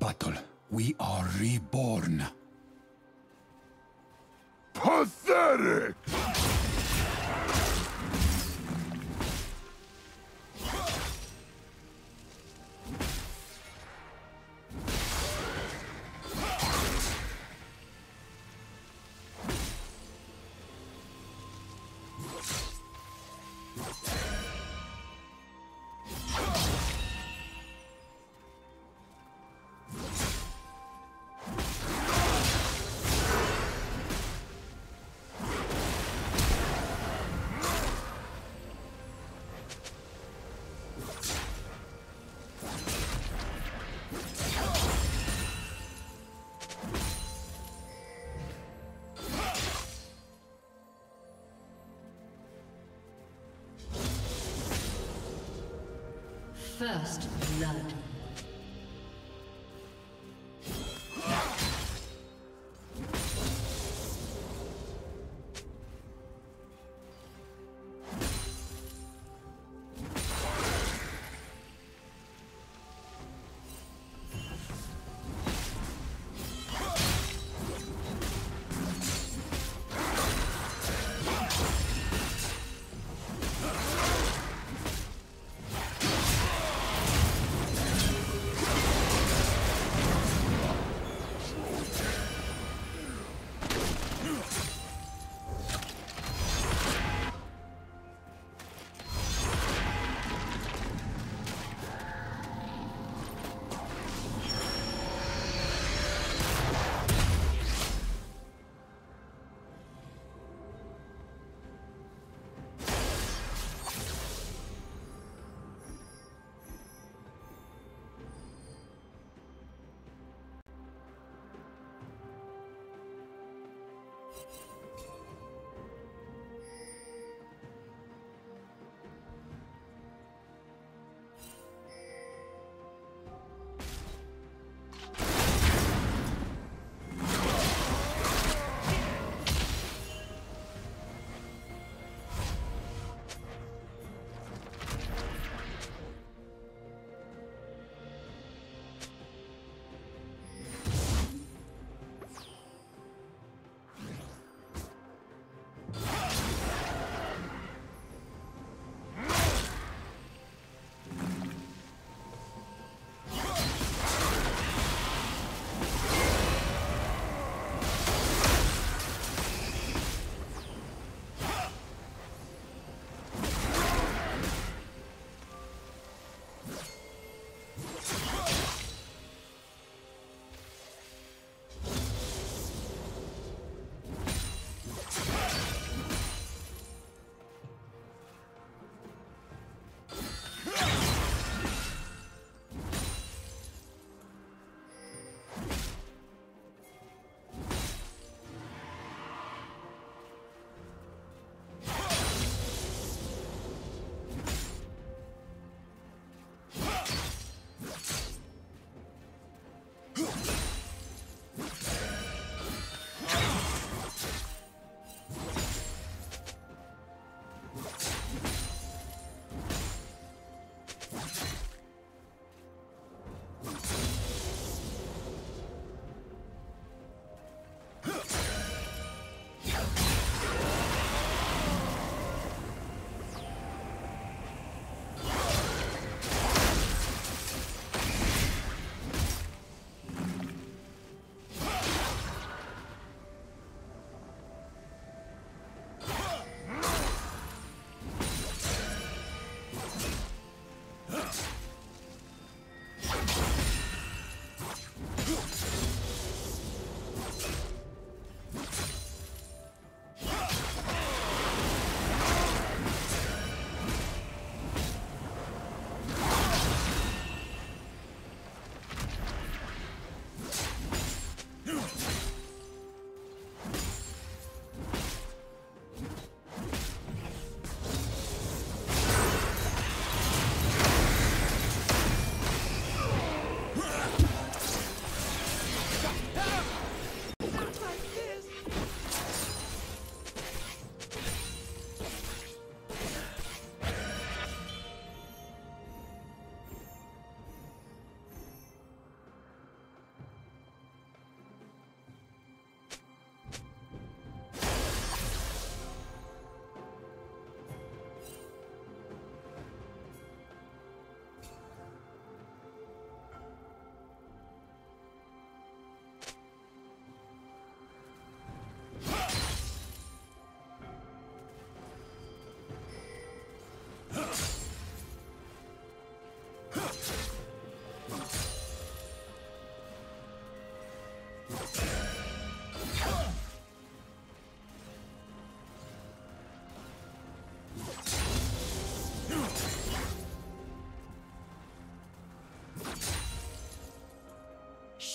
battle, we are reborn. Pathetic! First blood.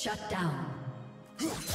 Shut down.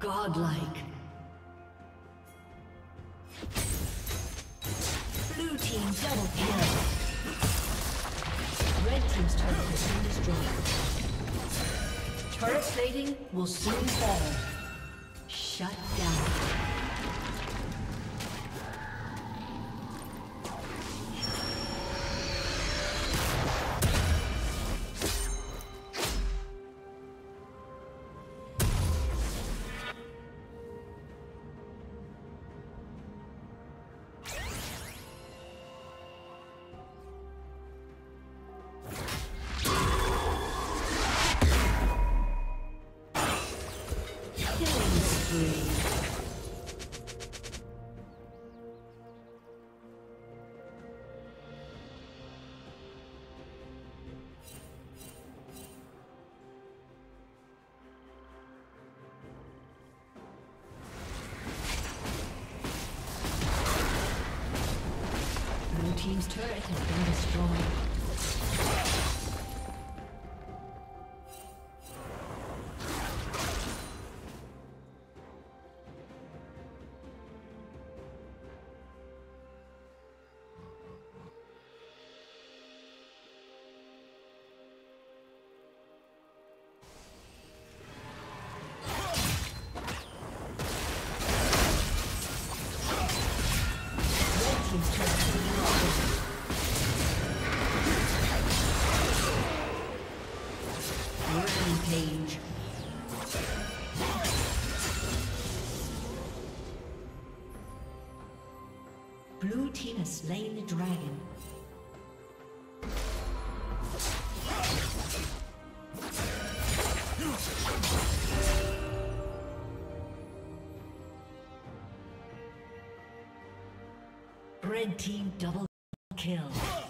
Godlike. Blue team double kill. Red team's turret has been destroyed. Turret plating will soon fall. Shut down. Destroyed. Slain the dragon. Red team double kill.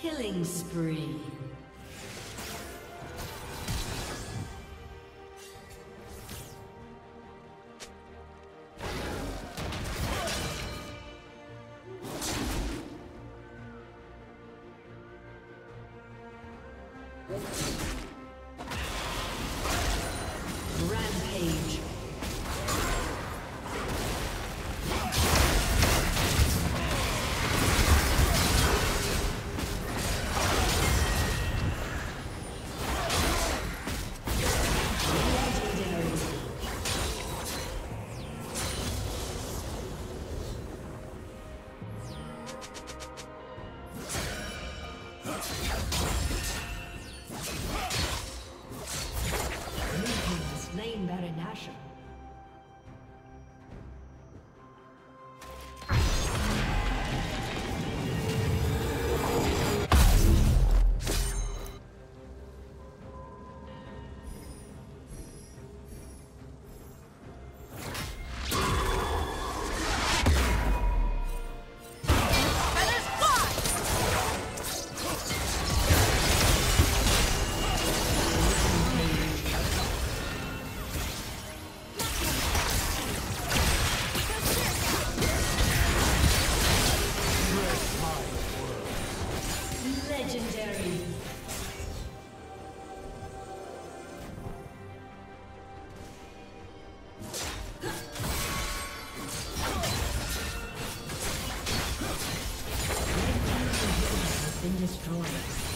Killing spree. destroyed.